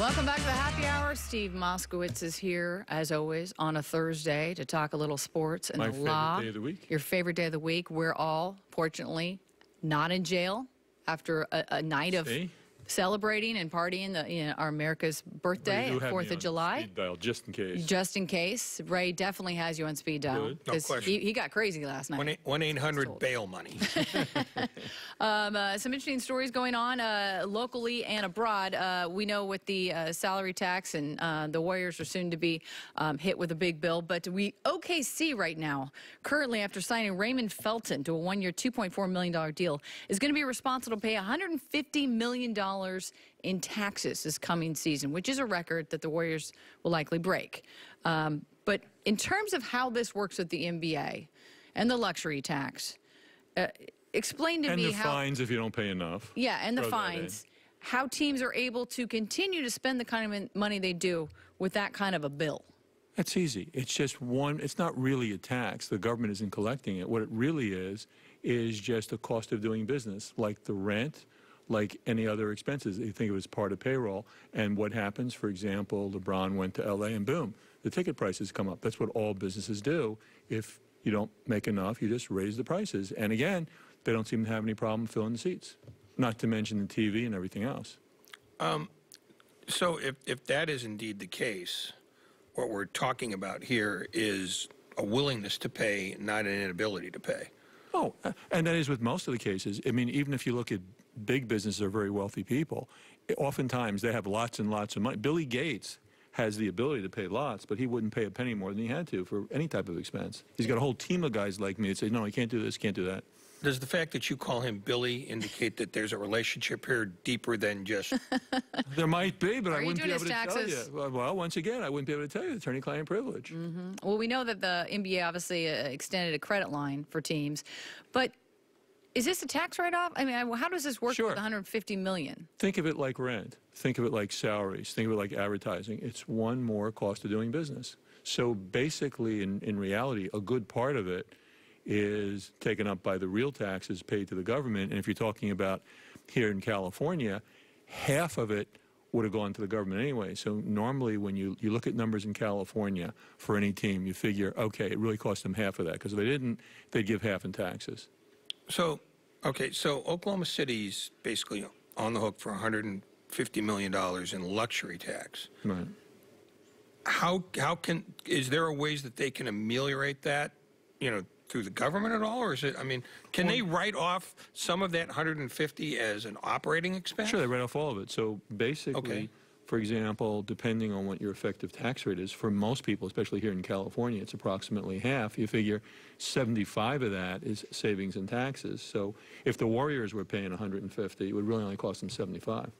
Welcome back to the happy hour. Steve Moskowitz is here, as always, on a Thursday to talk a little sports and My the favorite law. day of the week. Your favorite day of the week. We're all, fortunately, not in jail after a, a night of See? Celebrating and partying the, you know, our America's Well, you birthday, do have me Fourth of on July. speed dial, just in case. Just in case, Ray definitely has you on speed dial Good. No 'cause question. he, he got crazy last night. One eight hundred bail money. Um, uh, some interesting stories going on uh, locally and abroad. Uh, we know with the uh, salary tax, and uh, the Warriors are soon to be um, hit with a big bill. But we OKC right now, currently after signing Raymond Felton to a one-year, $2.4 million deal, is going to be responsible to pay $150 million in taxes this coming season, which is a record that the Warriors will likely break. Um, but in terms of how this works with the NBA and the luxury tax, uh, explain to and me the how. fines if you don't pay enough. Yeah, and the Throw that in. fines. How teams are able to continue to spend the kind of money they do with that kind of a bill. That's easy. It's just one, it's not really a tax. The government isn't collecting it. What it really is, is just a cost of doing business, like the rent, like any other expenses. They think it as part of payroll. And what happens, for example, LeBron went to LA and boom, the ticket prices come up. That's what all businesses do. If you don't make enough, you just raise the prices. And again, they don't seem to have any problem filling the seats, not to mention the TV and everything else. Um, so if, if that is indeed the case, what we're talking about here is a willingness to pay, not an inability to pay. Oh, uh, and that is with most of the cases. I mean, even if you look at big businesses or very wealthy people, oftentimes they have lots and lots of money. Billy Gates has the ability to pay lots, but he wouldn't pay a penny more than he had to for any type of expense. He's got a whole team of guys like me that say, no, he can't do this, can't do that. Does the fact that you call him Billy indicate that there's a relationship here deeper than just There might be, but Are I wouldn't be able to his tell you. Well, Well, once again, I wouldn't be able to tell you attorney-client privilege. Well, we know that the NBA obviously uh, extended a credit line for teams, but is this a tax write-off? I mean, how does this work Sure. with 150 million? Think of it like rent. Think of it like salaries. Think of it like advertising. It's one more cost of doing business. So basically, in, in reality, a good part of it is taken up by the real taxes paid to the government. And if you're talking about here in California, half of it would have gone to the government anyway. So normally, when you, you look at numbers in California for any team, you figure, okay, it really cost them half of that. Because if they didn't, they'd give half in taxes. So, okay, so Oklahoma City's basically on the hook for 150 million dollars in luxury tax. Right. How how can is there a ways that they can ameliorate that, you know, through the government at all, or is it? I mean, can they write off some of that 150 as an operating expense? Sure, they write off all of it. So basically, Okay. for example, depending on what your effective tax rate is, for most people, especially here in California, it's approximately half. You figure 75 of that is savings and taxes. So if the Warriors were paying 150, it would really only cost them 75.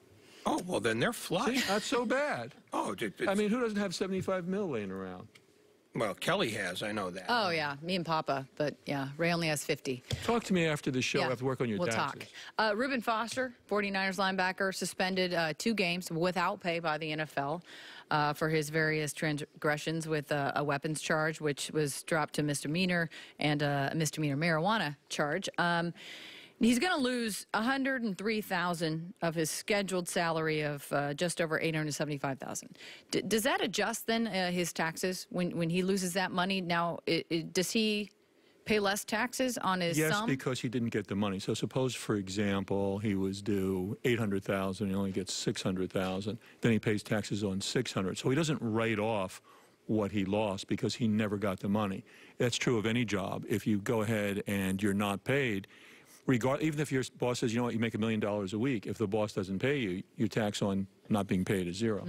Oh well, then they're See, flush. not so bad. oh, I mean, who doesn't have 75 mil laying around? Well, Kelly has. I know that. Oh, yeah, me and Papa, but yeah, Ray only has 50. Talk to me after the show. Yeah, I have to work on your we'll taxes. talk. Uh, Reuben Foster, 49ers linebacker, suspended uh, two games without pay by the NFL uh, for his various transgressions with uh, a weapons charge, which was dropped to misdemeanor, and a misdemeanor marijuana charge. Um, He's going to lose 103,000 of his scheduled salary of uh, just over 875,000. D- does that adjust then uh, his taxes when when he loses that money? Now, i i does he pay less taxes on his Yes, sum? because he didn't get the money. So suppose, for example, he was due 800,000, he only gets 600,000, then he pays taxes on 600. So he doesn't write off what he lost because he never got the money. That's true of any job. If you go ahead and you're not paid, regard even if your boss says, you know what, you make a million dollars a week, if the boss doesn't pay you, your tax on not being paid is 0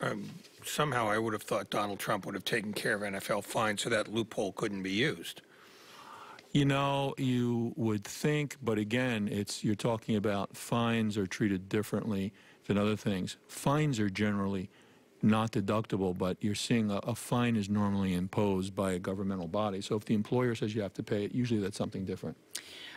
Um, somehow, I would have thought Donald Trump would have taken care of NFL fines so that loophole couldn't be used. You know, you would think, but again, it's you're talking about fines are treated differently than other things. Fines are generally not deductible, but you're seeing a, a fine is normally imposed by a governmental body. So if the employer says you have to pay it, usually that's something different.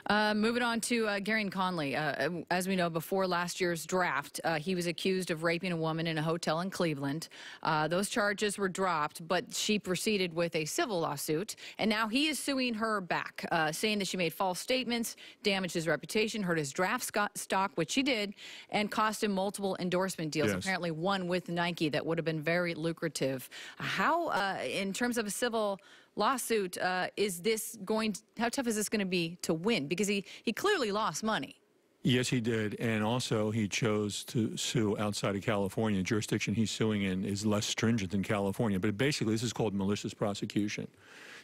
Uh, moving on to uh, Gareon Conley. Uh, as we know, before last year's draft, uh, he was accused of raping a woman in a hotel in Cleveland. Uh, those charges were dropped, but she proceeded with a civil lawsuit, and now he is suing her back, uh, saying that she made false statements, damaged his reputation, hurt his draft stock, which she did, and cost him multiple endorsement deals. Yes. Apparently, one with Nike that would have been very lucrative. How, uh, in terms of a civil lawsuit, uh, is this going? To, how tough is this going to be to win? Because he he clearly lost money. Yes, he did. And also, he chose to sue outside of California. The jurisdiction he's suing in is less stringent than California. But basically, this is called malicious prosecution.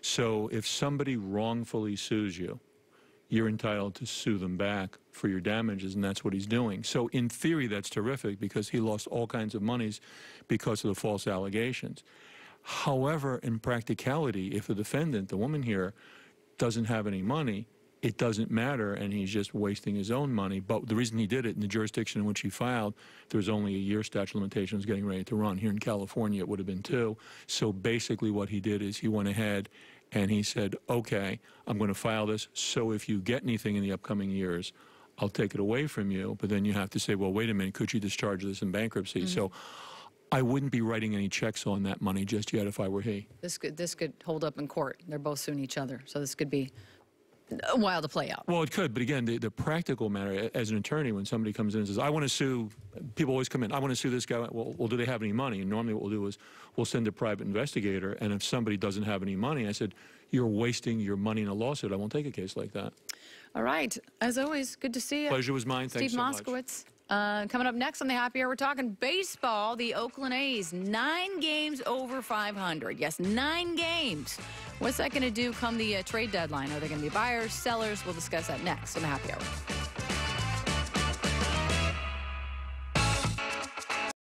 So if somebody wrongfully sues you, you're entitled to sue them back for your damages, and that's what he's doing. So in theory, that's terrific because he lost all kinds of monies because of the false allegations. However, in practicality, if the defendant, the woman here, doesn't have any money, it doesn't matter, and he's just wasting his own money. But the reason he did it in the jurisdiction in which he filed, there was only a year statute of limitations getting ready to run. Here in California, it would have been two. So basically, what he did is he went ahead and he said, "Okay, I'm going to file this. So if you get anything in the upcoming years." I'll take it away from you, but then you have to say, well, wait a minute, could you discharge this in bankruptcy? Mm-hmm. So I wouldn't be writing any checks on that money just yet if I were he. This could this could hold up in court. They're both suing each other, so this could be a while to play out. Well, it could, but again, the, the practical matter, as an attorney, when somebody comes in and says, I want to sue, people always come in, I want to sue this guy. Well, well, do they have any money? And normally what we'll do is we'll send a private investigator, and if somebody doesn't have any money, I said, you're wasting your money in a lawsuit. I won't take a case like that. All right. As always, good to see you. Pleasure was mine. Steve Thanks so much. Uh, coming up next on the Happy Hour, we're talking baseball. The Oakland A's, nine games over 500. Yes, nine games. What's that going to do come the uh, trade deadline? Are they going to be buyers, sellers? We'll discuss that next on the Happy Hour.